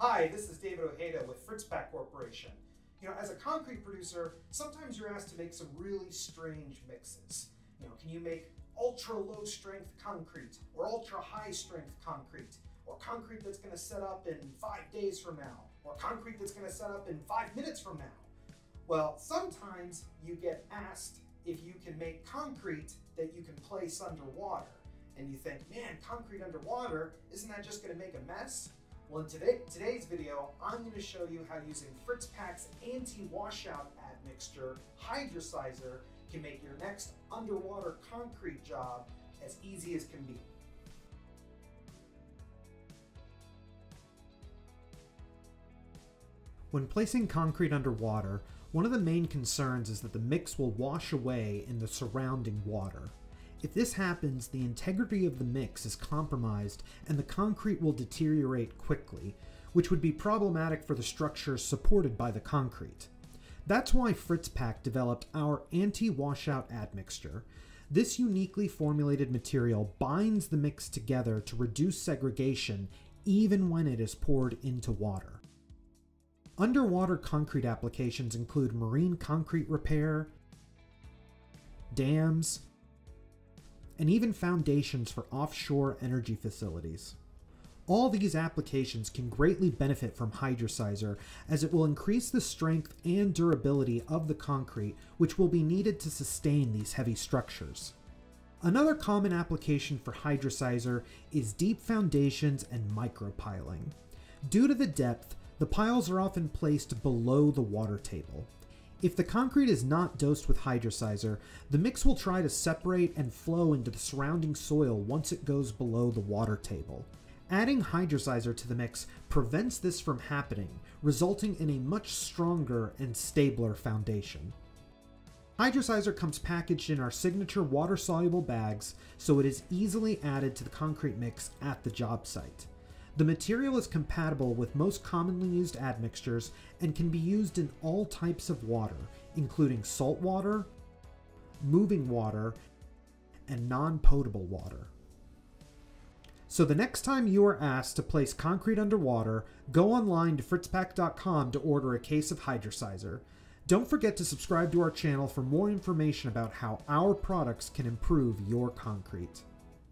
Hi, this is David Ojeda with Fritzpak Corporation. You know, as a concrete producer, sometimes you're asked to make some really strange mixes. You know, can you make ultra low strength concrete or ultra high strength concrete or concrete that's going to set up in five days from now or concrete that's going to set up in five minutes from now? Well, sometimes you get asked if you can make concrete that you can place underwater. And you think, man, concrete underwater, isn't that just going to make a mess? Well, in today, today's video, I'm going to show you how using Fritzpak's anti-washout admixture, Hydrocizer, can make your next underwater concrete job as easy as can be. When placing concrete underwater, one of the main concerns is that the mix will wash away in the surrounding water. If this happens, the integrity of the mix is compromised and the concrete will deteriorate quickly, which would be problematic for the structures supported by the concrete. That's why Fritzpak developed our anti-washout admixture. This uniquely formulated material binds the mix together to reduce segregation even when it is poured into water. Underwater concrete applications include marine concrete repair, dams, and even foundations for offshore energy facilities. All these applications can greatly benefit from Hydrocizer as it will increase the strength and durability of the concrete which will be needed to sustain these heavy structures. Another common application for Hydrocizer is deep foundations and micropiling. Due to the depth, the piles are often placed below the water table. If the concrete is not dosed with Hydrocizer, the mix will try to separate and flow into the surrounding soil once it goes below the water table. Adding Hydrocizer to the mix prevents this from happening, resulting in a much stronger and stabler foundation. Hydrocizer comes packaged in our signature water-soluble bags, so it is easily added to the concrete mix at the job site. The material is compatible with most commonly used admixtures and can be used in all types of water, including salt water, moving water, and non-potable water. So the next time you are asked to place concrete underwater, go online to fritzpak.com to order a case of Hydrocizer. Don't forget to subscribe to our channel for more information about how our products can improve your concrete.